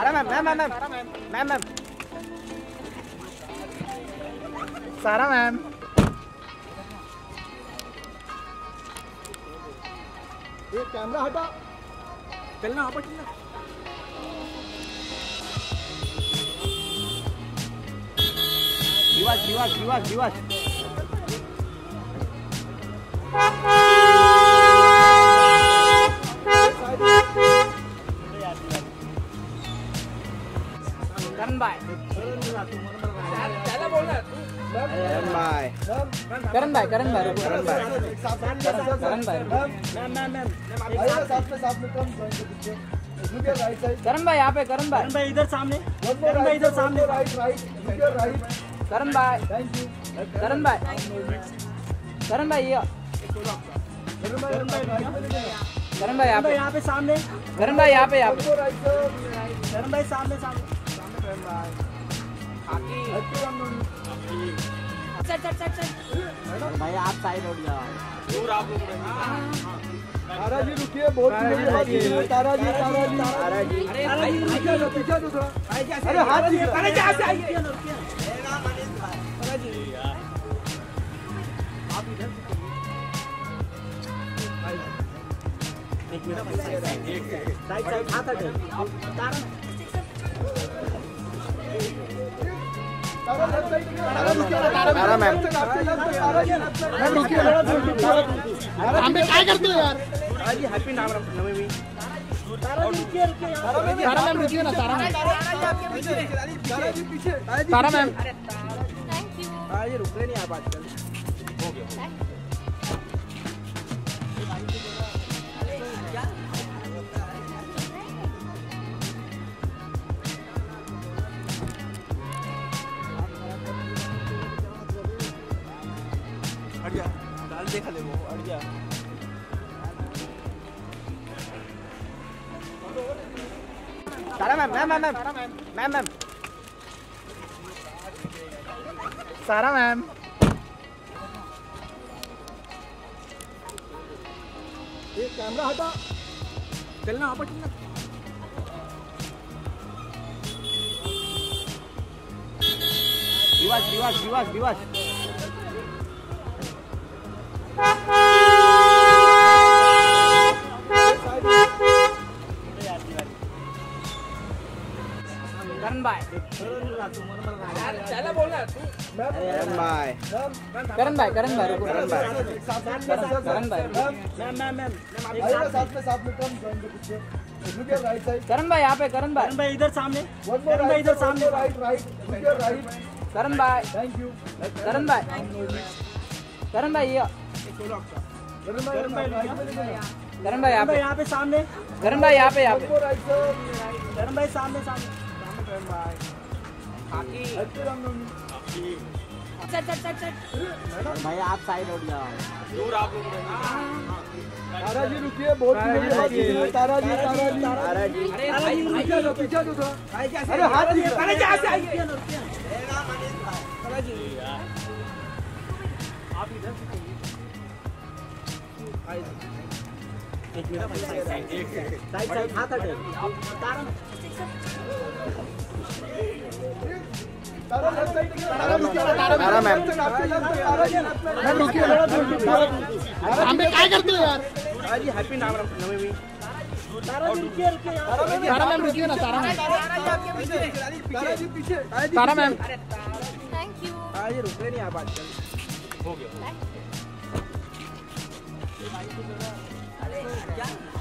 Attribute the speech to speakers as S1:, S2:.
S1: Ma'am ma'am ma'am ma'am सारा ma'am.
S2: ये camera हटा।
S1: चलना आप चलना। दिवास दिवास दिवास दिवास भाई करण भाई करण भाई करण भाई करण भाई
S2: मैम मैम मैम आइए साथ में साथ में कम join के पीछे look your right side
S1: करण भाई यहाँ पे करण भाई
S3: भाई इधर सामने
S2: more right इधर सामने
S1: करण भाई करण भाई करण भाई ये
S2: करण भाई
S1: करण भाई यहाँ पे
S3: यहाँ पे सामने
S1: करण भाई यहाँ पे यहाँ पे
S2: more right sir
S3: करण भाई सामने सामने
S2: Happy Ramdhan।
S1: भाई आप साइड हो जाओ
S2: तारा जी रुकिए बहुत बात सुनिए तारा जी तारा जी तारा जी पीछे दो पीछे दो थोड़ा अरे हाथ दिख रहा है।
S3: साइड साइड हाथ हटे
S2: तारा left side में, तारा रुकिए,
S1: तारा। मैम।
S2: आपके left side, Tara ji ma'am ma'am रुकिए
S1: हम भी क्या करते हो यार
S3: तारा जी रुकिए रुकिए यहाँ
S1: तारा मैम रुकिए ना Tara ma'am
S2: Tara
S1: Tara ma'am
S4: thank you
S1: ये रुक रहे नहीं आप आजकल देखा ले वो हट जा। Tara ma'am ma'am ma'am ma'am ma'am सारा मैम।
S2: ये कैमरा हटा।
S1: चलना आप चलना। दिवास दिवास दिवास दिवास करण भाई करण भाई करण भाई करण भाई करण भाई करण भाई करण भाई यहाँ पे करण भाई
S3: भाई इधर सामने करण भाई इधर सामने
S2: your right
S1: करण भाई
S2: thank you
S1: करण भाई करण भाई ये
S2: करण भाई
S1: यहाँ पे।
S3: यहाँ पे सामने।
S1: करण भाई यहाँ पे यहाँ पे।
S3: करण भाई सामने सामने।
S1: भाई आप साइड हो जाओ।
S2: तारा जी रुकिए बहुत बात सुनिए तारा जी तारा जी
S1: तारा जी
S2: तारा जी पीछे दो पीछे दो थोड़ा अरे हाथ दिख रहा है।
S3: साइड साइड हाथ हटे
S2: तारा left side में, तारा रुकिए,
S1: तारा मैम।
S2: आपके left side, Tara ji ma'am रुकिए
S1: हमें क्या करते हो यार जी हैप्पी नाम नवे भी
S3: तारा जी रुकिए रुकिए
S1: तारा मैम रुकिए ना तारा मैम
S2: तारा जी पीछे
S1: तारा मैम
S4: थैंक यू
S1: ये रुक रहे नहीं आप आजकल 哎，对。